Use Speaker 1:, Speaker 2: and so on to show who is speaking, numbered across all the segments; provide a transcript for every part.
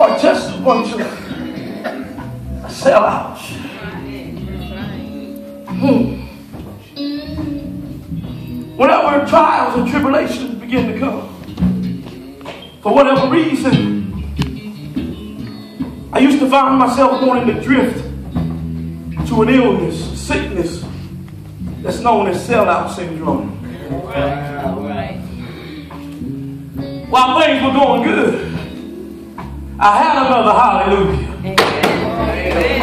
Speaker 1: are just a bunch of sellouts. Hmm. Whenever trials and tribulations begin to come, for whatever reason, I used to find myself wanting to drift to an illness, sickness, that's known as sellout syndrome. While things were going good, I had another hallelujah.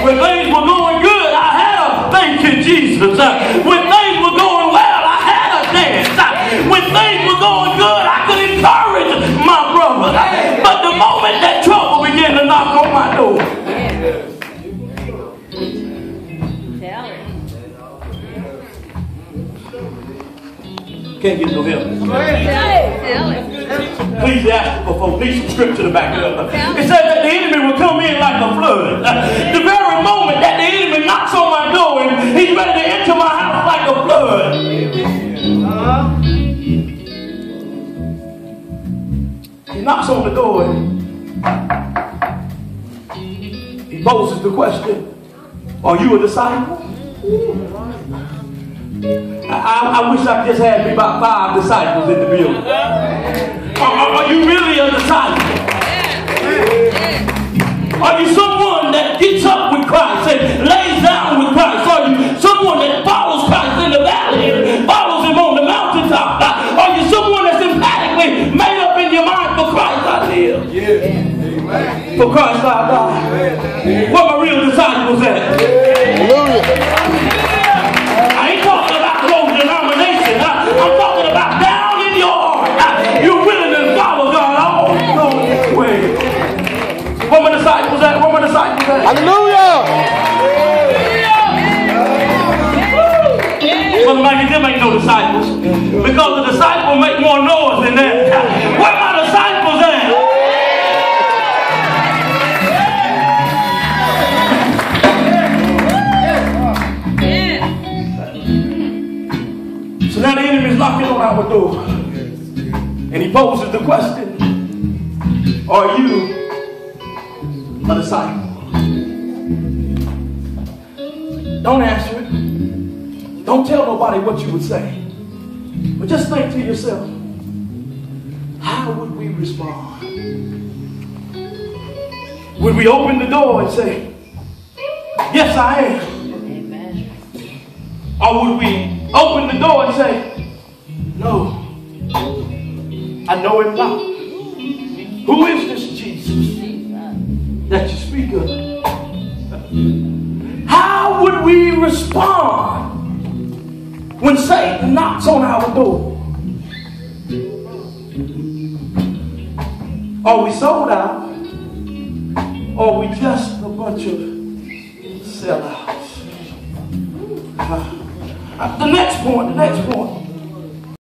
Speaker 1: When things were going good, I had a thank you, Jesus. Uh, when things were going well, I had a dance. Uh, when things were going good, I could encourage my brother. Uh, but the moment that trouble began to knock on my door, Can't get no help. Ask for. Need some scripture to back it up. It says that the enemy will come in like a flood. The very moment that the enemy knocks on my door and he's ready to enter my house like a flood. He knocks on the door and he poses the question, Are you a disciple? I, I, wish I just had me about five disciples in the building. Are, are you really a disciple? Are you someone that gets up with Christ and lays down with Christ? Are you someone that follows Christ in the valley and follows him on the mountaintop? Are you someone that's emphatically made up in your mind for Christ I live? Yeah. For Christ I die. Where Hallelujah. Brother Mikey, them ain't no disciples. Because the disciple make more noise than that. Where my disciples at? So now the enemy is knocking on our door. And he poses the question, are you a disciple. Don't answer it. Don't tell nobody what you would say. But just think to yourself, how would we respond? Would we open the door and say, Yes, I am? Amen. Or would we open the door and say, No, I know him not? Respond when Satan knocks on our door? Are we sold out? Or are we just a bunch of sellouts? Uh, the next point, the next point.